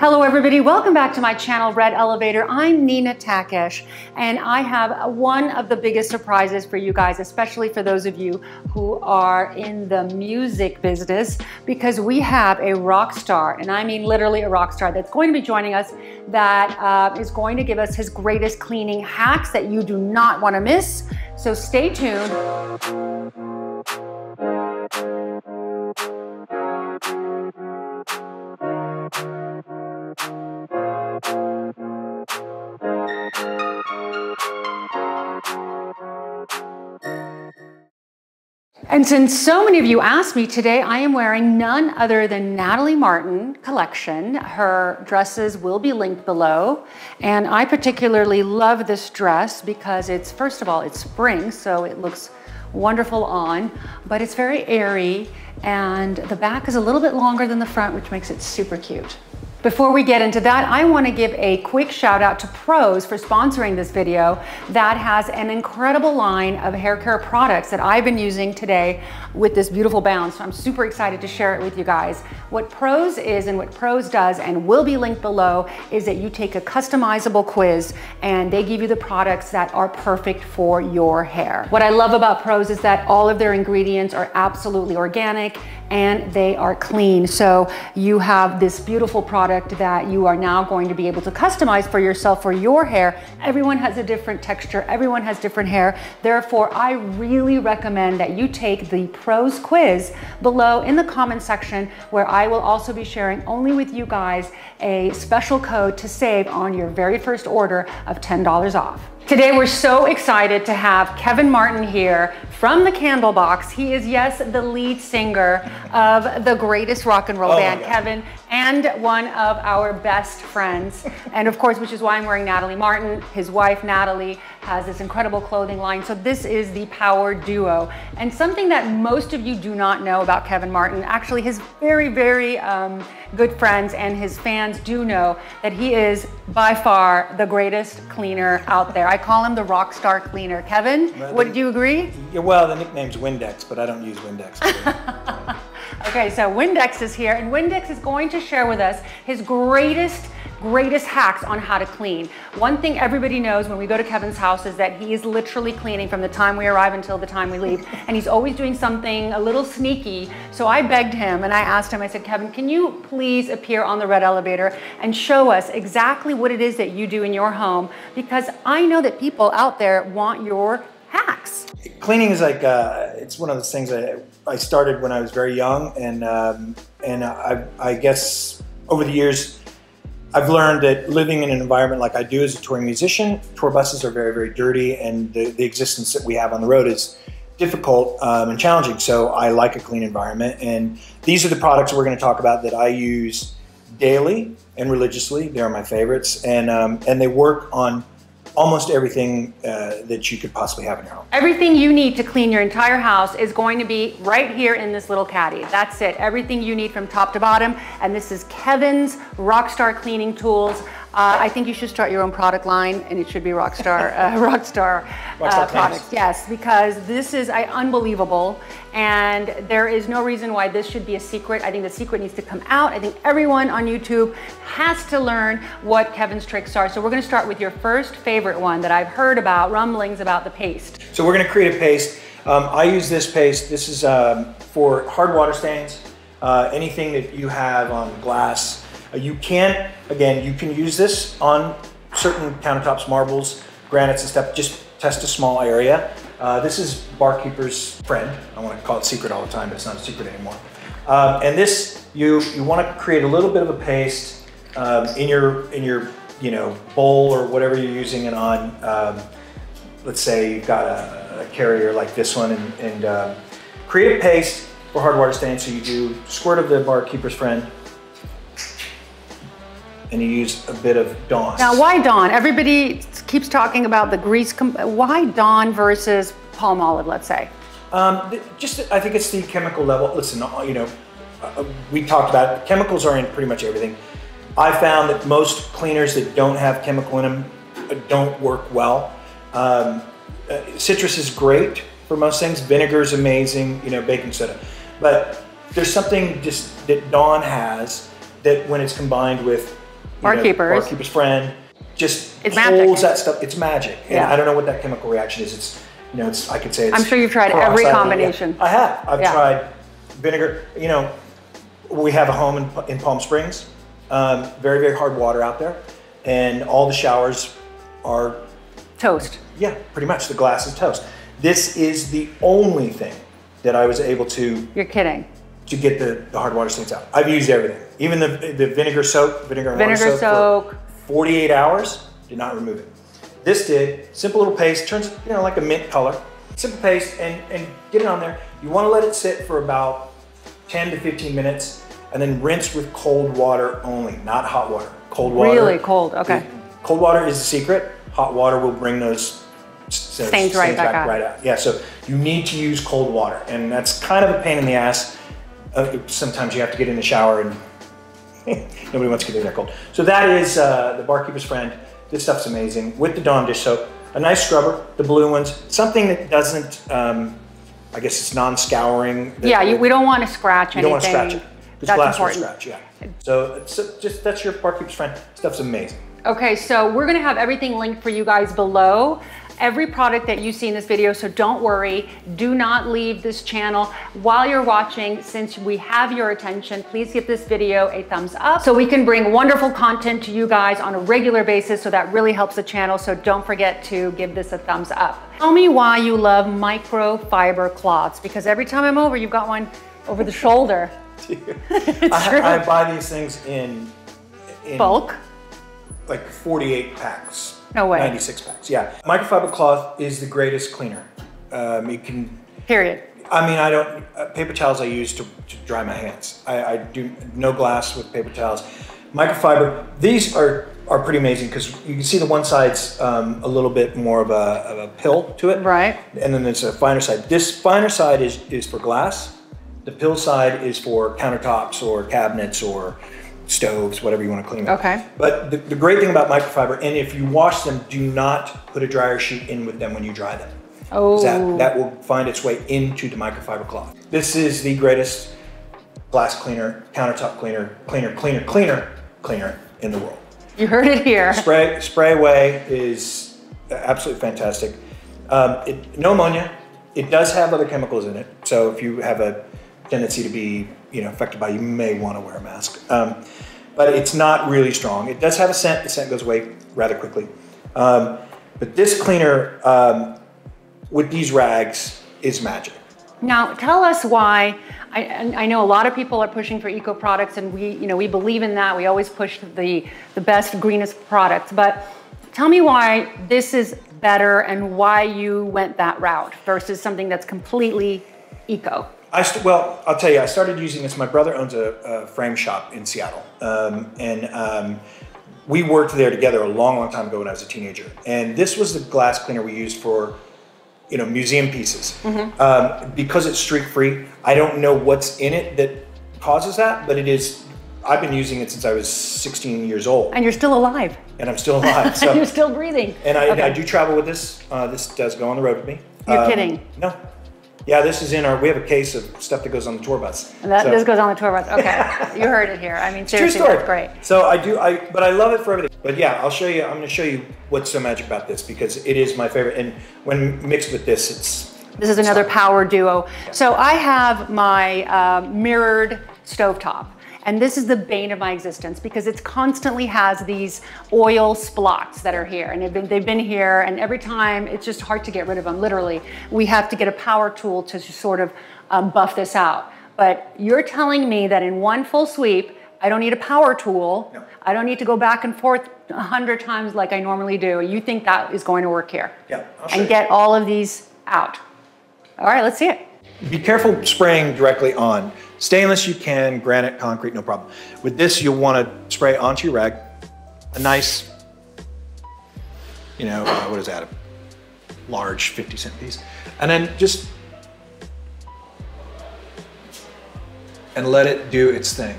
Hello everybody, welcome back to my channel, Red Elevator. I'm Nina Takesh, and I have one of the biggest surprises for you guys, especially for those of you who are in the music business, because we have a rock star, and I mean literally a rock star, that's going to be joining us that uh, is going to give us his greatest cleaning hacks that you do not want to miss. So stay tuned. And since so many of you asked me today, I am wearing none other than Natalie Martin collection. Her dresses will be linked below. And I particularly love this dress because it's, first of all, it's spring, so it looks wonderful on, but it's very airy and the back is a little bit longer than the front, which makes it super cute. Before we get into that, I want to give a quick shout out to Prose for sponsoring this video that has an incredible line of hair care products that I've been using today with this beautiful bounce. So I'm super excited to share it with you guys. What Prose is and what Prose does and will be linked below is that you take a customizable quiz and they give you the products that are perfect for your hair. What I love about Prose is that all of their ingredients are absolutely organic and they are clean. So you have this beautiful product that you are now going to be able to customize for yourself for your hair. Everyone has a different texture, everyone has different hair. Therefore, I really recommend that you take the Prose quiz below in the comment section where I will also be sharing only with you guys a special code to save on your very first order of $10 off. Today we're so excited to have Kevin Martin here from the Candlebox. He is, yes, the lead singer of the greatest rock and roll Oh band, Kevin, and one of our best friends. and of course, which is why I'm wearing Natalie Martin. His wife, Natalie, has this incredible clothing line. So this is the power duo. And something that most of you do not know about Kevin Martin, actually his very, very um, good friends and his fans do know that he is by far the greatest cleaner out there. I call him the rock star cleaner. Kevin, Well, do you agree? Yeah, well, the nickname's Windex, but I don't use Windex. Okay, so Windex is here, and Windex is going to share with us his greatest, greatest hacks on how to clean. One thing everybody knows when we go to Kevin's house is that he is literally cleaning from the time we arrive until the time we leave, and he's always doing something a little sneaky. So I begged him and I asked him, I said, Kevin, can you please appear on the red elevator and show us exactly what it is that you do in your home? Because I know that people out there want your hacks. Cleaning is like uh, it's one of those things that I started when I was very young, and um, and I, I guess over the years I've learned that living in an environment like I do as a touring musician, tour buses are very very dirty, and the, the existence that we have on the road is difficult um, and challenging. So I like a clean environment, and these are the products we're going to talk about that I use daily and religiously. They're my favorites, and um, and they work on almost everything uh, that you could possibly have in your home. Everything you need to clean your entire house is going to be right here in this little caddy. That's it. Everything you need from top to bottom. And this is Kevin's Rockstar Cleaning Tools. Uh, I think you should start your own product line, and it should be Rockstar, uh, Rockstar, Rockstar uh, products. Yes, because this is uh, unbelievable, and there is no reason why this should be a secret. I think the secret needs to come out. I think everyone on YouTube has to learn what Kevin's tricks are. So we're going to start with your first favorite one that I've heard about, rumblings about the paste. So we're going to create a paste. Um, I use this paste. This is um, for hard water stains, uh, anything that you have on glass. Uh, you can, again, you can use this on certain countertops, marbles, granites and stuff. Just test a small area. Uh, this is Barkeeper's friend. I want to call it secret all the time, but it's not a secret anymore. Um, and this, you you want to create a little bit of a paste um, in your in your you know bowl or whatever you're using it on. Um, let's say you've got a, a carrier like this one and, and um, create a paste for hard water stains. So you do squirt of the barkeeper's friend and you use a bit of Dawn. Now, why Dawn? Everybody keeps talking about the grease. Com- why Dawn versus Palmolive, let's say? Um, just, I think it's the chemical level. Listen, uh, you know, uh, we talked about it. Chemicals are in pretty much everything. I found that most cleaners that don't have chemical in them uh, don't work well. Um, uh, citrus is great for most things. Vinegar is amazing. You know, baking soda, but there's something just that Dawn has that when it's combined with Barkeepers. barkeeper's friend, just It's holds magic. that stuff. It's magic, and Yeah. I don't know what that chemical reaction is. It's you know, it's I could say it's. I'm sure you've tried every combination. I have. I've Yeah. tried vinegar. You know, we have a home in, in Palm Springs. Um, very very hard water out there, and all the showers are Toast. yeah, pretty much the glass is toast. This is the only thing that I was able to You're kidding. To get the, the hard water stains out. I've used everything, even the the vinegar soak, vinegar and Vinegar water soak. soak. For 48 hours, did not remove it. This did. Simple little paste, turns you know like a mint color. Simple paste, and and get it on there. You want to let it sit for about 10 to 15 minutes, and then rinse with cold water only, not hot water. Cold water. Really cold, okay. Cold water is the secret. Hot water will bring those Stains right back out. right out. Yeah, so you need to use cold water, and that's kind of a pain in the ass. Uh, sometimes you have to get in the shower, and nobody wants to get in there cold. So that is uh, the barkeeper's friend. This stuff's amazing with the Dawn dish soap. A nice scrubber, the blue ones. Something that doesn't, um, I guess it's non-scouring. Yeah, you, we don't want to scratch you don't want to scratch it. That's glass important. will scratch, yeah. So it's uh, just that's your barkeeper's friend. Stuff's amazing. Okay, so we're gonna have everything linked for you guys below. Every product that you see in this video, so don't worry. Do not leave this channel while you're watching. Since we have your attention, please give this video a thumbs up so we can bring wonderful content to you guys on a regular basis. So that really helps the channel. So don't forget to give this a thumbs up. Tell me why you love microfiber cloths because every time I'm over, you've got one over the shoulder. I, I buy these things in, in Bulk. like 48 packs. No way. 96 packs, yeah. Microfiber cloth is the greatest cleaner. Um, it can, Period. I mean, I don't, uh, paper towels I use to, to dry my hands. I, I do no glass with paper towels. Microfiber, these are, are pretty amazing because you can see the one side's um, a little bit more of a, of a pill to it. Right. And then there's a finer side. This finer side is, is for glass. The pill side is for countertops or cabinets or stoves, whatever you want to clean with. Okay. But the, the great thing about microfiber, and if you wash them, do not put a dryer sheet in with them when you dry them. Oh. That, that will find its way into the microfiber cloth. This is the greatest glass cleaner, countertop cleaner, cleaner, cleaner, cleaner, cleaner in the world. You heard it here. Spray Sprayway is absolutely fantastic. Um, it, no ammonia. It does have other chemicals in it, so if you have a tendency to be you know affected by, you may want to wear a mask. Um, but it's not really strong. It does have a scent. The scent goes away rather quickly. Um, but this cleaner um, with these rags is magic. Now, tell us why. I, I know a lot of people are pushing for eco products, and we, you know, we believe in that. We always push the the best, greenest products. But tell me why this is better, and why you went that route versus something that's completely eco. I st- well, I'll tell you, I started using this. My brother owns a, a frame shop in Seattle, um, and um, we worked there together a long, long time ago when I was a teenager. And this was the glass cleaner we used for, you know, museum pieces. Um, because it's streak free, I don't know what's in it that causes that, but it is. I've been using it since I was 16 years old, And you're still alive. and I'm still alive. So, you're still breathing. and I, Okay. I do travel with this. Uh, this does go on the road with me. You're Um, kidding. No. Yeah, this is in our. We have a case of stuff that goes on the tour bus. And that, So- this goes on the tour bus. Okay, you heard it here. I mean, True story. that's great. So I do. I but I love it for everything. But yeah, I'll show you. I'm going to show you what's so magic about this because it is my favorite. And when mixed with this, it's This is another power duo. So I have my uh, mirrored stovetop. And this is the bane of my existence because it constantly has these oil splots that are here. And they've been, they've been here, and every time it's just hard to get rid of them, literally. We have to get a power tool to sort of um, buff this out. But you're telling me that in one full sweep, I don't need a power tool. No. I don't need to go back and forth a hundred times like I normally do. You think that is going to work here? Yeah, And get all of these out. All right, let's see it. Be careful spraying directly on. Stainless you can, granite, concrete, no problem. With this, you'll want to spray onto your rag. A nice, you know, uh, what is that? A large 50 cent piece. And then just, and let it do its thing.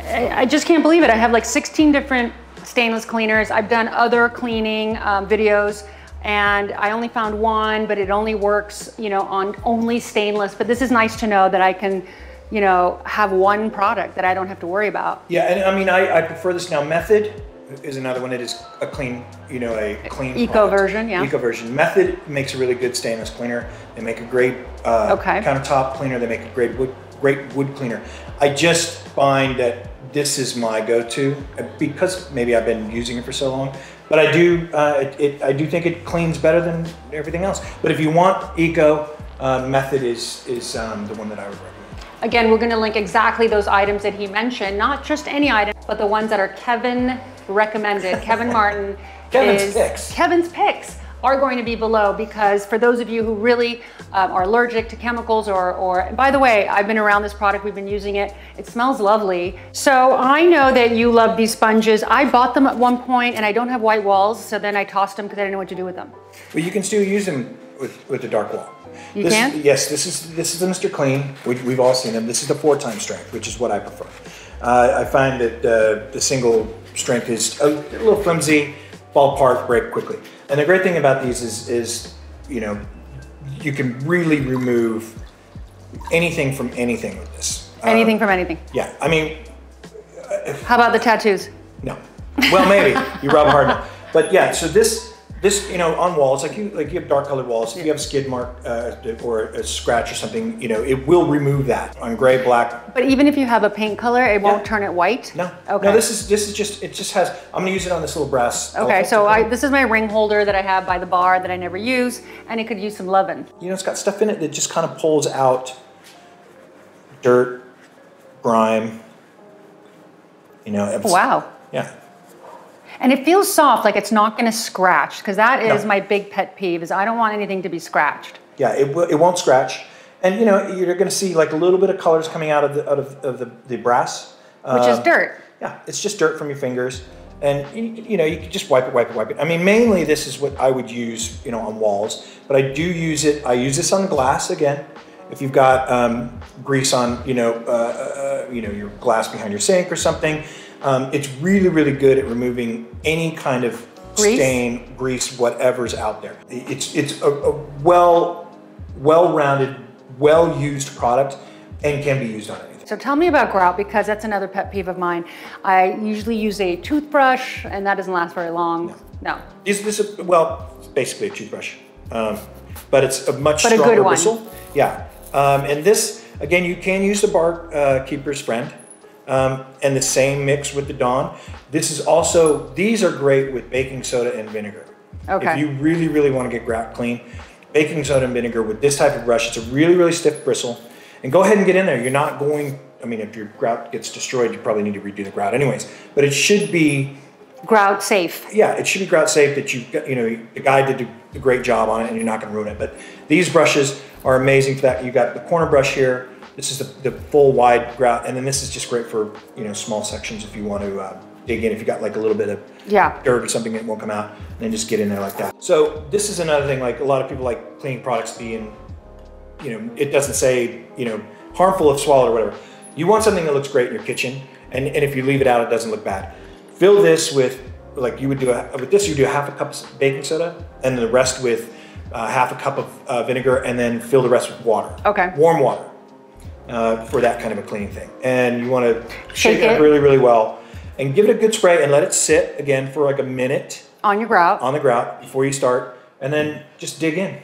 I I just can't believe it. I have like 16 different stainless cleaners. I've done other cleaning um, videos and I only found one, but it only works, you know, on only stainless. But this is nice to know that I can you know, have one product that I don't have to worry about. Yeah, and I mean, I, I prefer this now. Method is another one that is a clean, you know, a clean Eco product. version, yeah. Eco version. Method makes a really good stainless cleaner. They make a great uh, Okay. countertop cleaner. They make a great wood, great wood cleaner. I just find that this is my go-to uh, because maybe I've been using it for so long. But I do, uh, it, it, I do think it cleans better than everything else. But if you want eco, uh, Method is is um, the one that I would recommend. Again, we're gonna link exactly those items that he mentioned, not just any item, but the ones that are Kevin recommended. Kevin Martin Kevin's is picks. Kevin's picks are going to be below because for those of you who really um, are allergic to chemicals or, or by the way, I've been around this product, we've been using it. It smells lovely. So I know that you love these sponges. I bought them at one point and I don't have white walls, so then I tossed them because I didn't know what to do with them. But you can still use them with, with the dark wall. You this, can? Yes, this is this is the Mr. Clean. We, we've all seen them. This is the four time strength, which is what I prefer. Uh, I find that uh, the single strength is a, a little flimsy, fall apart, break quickly. And the great thing about these is, is you know, you can really remove anything from anything with this. Uh, Anything from anything. yeah, I mean, How about the tattoos? no. Well, maybe you rub hard enough, but yeah. So this, this, you know, on walls like you like you have dark colored walls. If you have a skid mark uh, or a scratch or something, you know, it will remove that on gray, black. But even if you have a paint color, it won't Yeah. turn it white? No, Okay. no. This is this is just it just has. I'm gonna use it on this little brass. Okay, so I, this is my ring holder that I have by the bar that I never use, and it could use some loving. you know, it's got stuff in it that just kind of pulls out dirt, grime. You know. Wow. Yeah. And it feels soft, like it's not gonna scratch, because that is No. my big pet peeve, is I don't want anything to be scratched. Yeah, it, will, it won't scratch. And you know, you're going to see like a little bit of colors coming out of the out of, of the, the brass. Which is Um, dirt. Yeah, it's just dirt from your fingers. And you, you know, you can just wipe it, wipe it, wipe it. I mean, mainly this is what I would use, you know, on walls. But I do use it. I use this on glass again. If you've got um, grease on, you know, uh, uh, you know, your glass behind your sink or something, um, it's really, really good at removing any kind of Grease? stain, grease, whatever's out there. It's it's a, a well, well-rounded, well-used product, and can be used on anything. So tell me about grout, because that's another pet peeve of mine. I usually use a toothbrush, and that doesn't last very long. No. Is this a, well, it's basically a toothbrush, um, but it's a much But a good stronger one. bristle. Yeah, um, and this again, you can use the bar uh, keeper's friend, um, and the same mix with the Dawn. This is also these are great with baking soda and vinegar. Okay. If you really, really want to get grout clean, baking soda and vinegar with this type of brush, it's a really, really stiff bristle. And go ahead and get in there. You're not going. I mean, if your grout gets destroyed, you probably need to redo the grout anyways. But it should be Grout safe. yeah, it should be grout safe that you you know the guy did a great job on it and you're not going to ruin it. But these brushes are amazing for that. You got the corner brush here. This is the, the full wide grout, and then this is just great for you know small sections if you want to uh, dig in. If you got like a little bit of Yeah. dirt or something that won't come out, and then just get in there like that. So this is another thing. Like a lot of people like cleaning products being, you know, it doesn't say you know harmful if swallowed or whatever. You want something that looks great in your kitchen, and, and if you leave it out, it doesn't look bad. Fill this with like you would do a, with this. You do a half a cup of baking soda, and the rest with uh, half a cup of uh, vinegar, and then fill the rest with water. Okay. Warm water uh, for that kind of a cleaning thing. And you want to shake Shake it up really, really well, and give it a good spray, and let it sit again for like a minute On your grout. on the grout before you start, and then just dig in.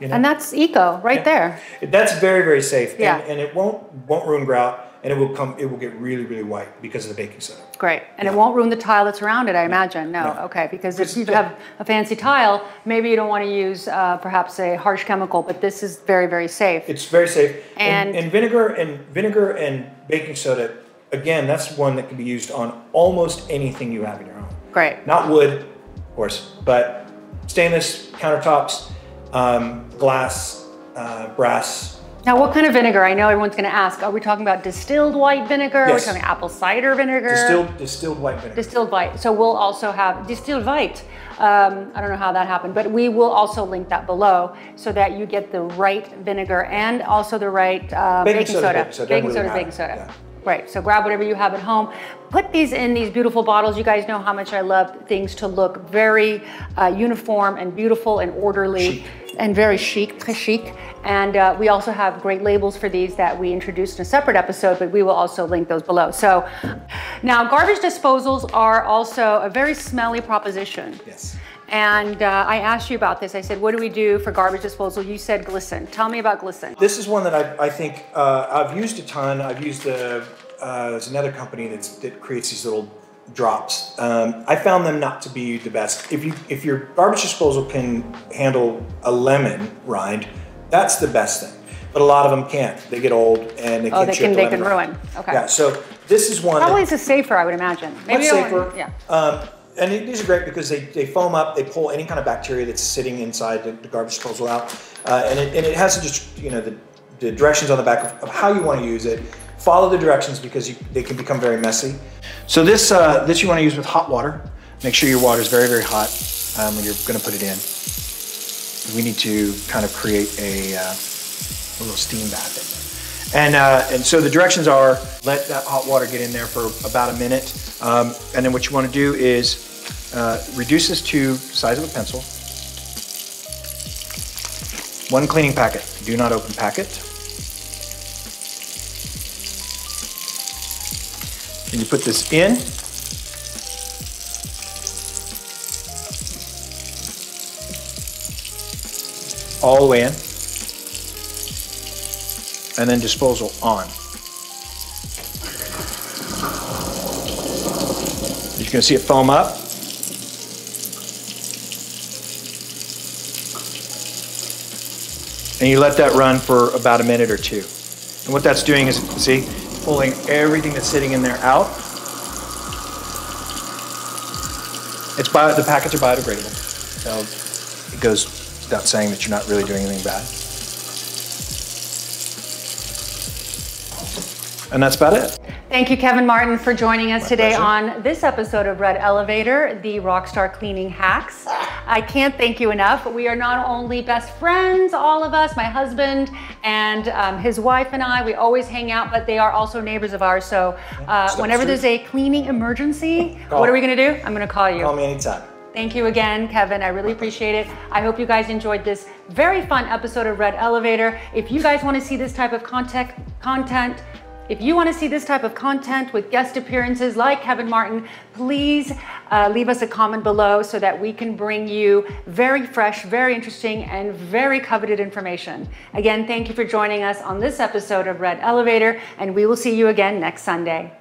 You know? And that's eco right there. That's very, very safe. Yeah. And, and it won't won't ruin grout, and it will come. It will get really, really white because of the baking soda. Great. And it won't ruin the tile that's around it, I imagine. No. No. Okay. Because if you yeah. have a fancy tile, maybe you don't want to use uh, perhaps a harsh chemical, but this is very, very safe. It's very safe. And- and vinegar and vinegar and baking soda, again, that's one that can be used on almost anything you have in your home. Great. Not wood, of course, but stainless countertops, um, glass, uh, brass. Now, what kind of vinegar? I know everyone's going to ask. Are we talking about distilled white vinegar? Yes. Are we talking apple cider vinegar? Distilled, distilled white vinegar. Distilled white. So we'll also have distilled white. Um, I don't know how that happened, but we will also link that below so that you get the right vinegar and also the right uh, Baking baking, soda, baking soda, Baking soda, baking soda. matter. Right. So grab whatever you have at home. Put these in these beautiful bottles. You guys know how much I love things to look very uh, uniform and beautiful and orderly. And very chic, très chic. And uh, we also have great labels for these that we introduced in a separate episode, but we will also link those below. So now garbage disposals are also a very smelly proposition. Yes. And uh, I asked you about this. I said, what do we do for garbage disposal? You said glisten. Tell me about glisten. This is one that I, I think uh, I've used a ton. I've used a, uh, there's another company that's, that creates these little drops. Um, I found them not to be the best. If you if your garbage disposal can handle a lemon rind, that's the best thing. But a lot of them can't. They get old and they Oh, can't they can the they can rind. ruin. Okay. Yeah. So this is one. Probably that, is safer, I would imagine. Maybe safer. Yeah. Um, and it- these are great because they, they foam up, they pull any kind of bacteria that's sitting inside the, the garbage disposal out. Uh, and, it, and it has just, you know, the, the directions on the back of, of how you want to use it. Follow the directions because you, they can become very messy. So this, uh, this you want to use with hot water. Make sure your water is very, very hot um, when you're going to put it in. We need to kind of create a, uh, a little steam bath in there. And, uh, and so the directions are let that hot water get in there for about a minute. Um, and then what you want to do is uh, reduce this to size of a pencil. One cleaning packet. Do not open packet. And you put this in. All the way in and then disposal on. You're gonna see it foam up. And you let that run for about a minute or two. And what that's doing is, see, pulling everything that's sitting in there out. It's bio, the packets are biodegradable. So it goes without saying that you're not really doing anything bad. And that's about it. Thank you, Kevin Martin, for joining us today pleasure. on this episode of Red Elevator, the Rockstar Cleaning Hacks. I can't thank you enough. We are not only best friends, all of us, my husband and um, his wife and I, we always hang out, but they are also neighbors of ours. So uh, whenever there's a cleaning emergency, Call. what are we gonna do? I'm gonna call you. Call me anytime. Thank you again, Kevin. I really appreciate it. I hope you guys enjoyed this very fun episode of Red Elevator. If you guys want to see this type of content, content, if you want to see this type of content with guest appearances like Kevin Martin, please uh, leave us a comment below so that we can bring you very fresh, very interesting, and very coveted information. Again, thank you for joining us on this episode of Red Elevator, and we will see you again next Sunday.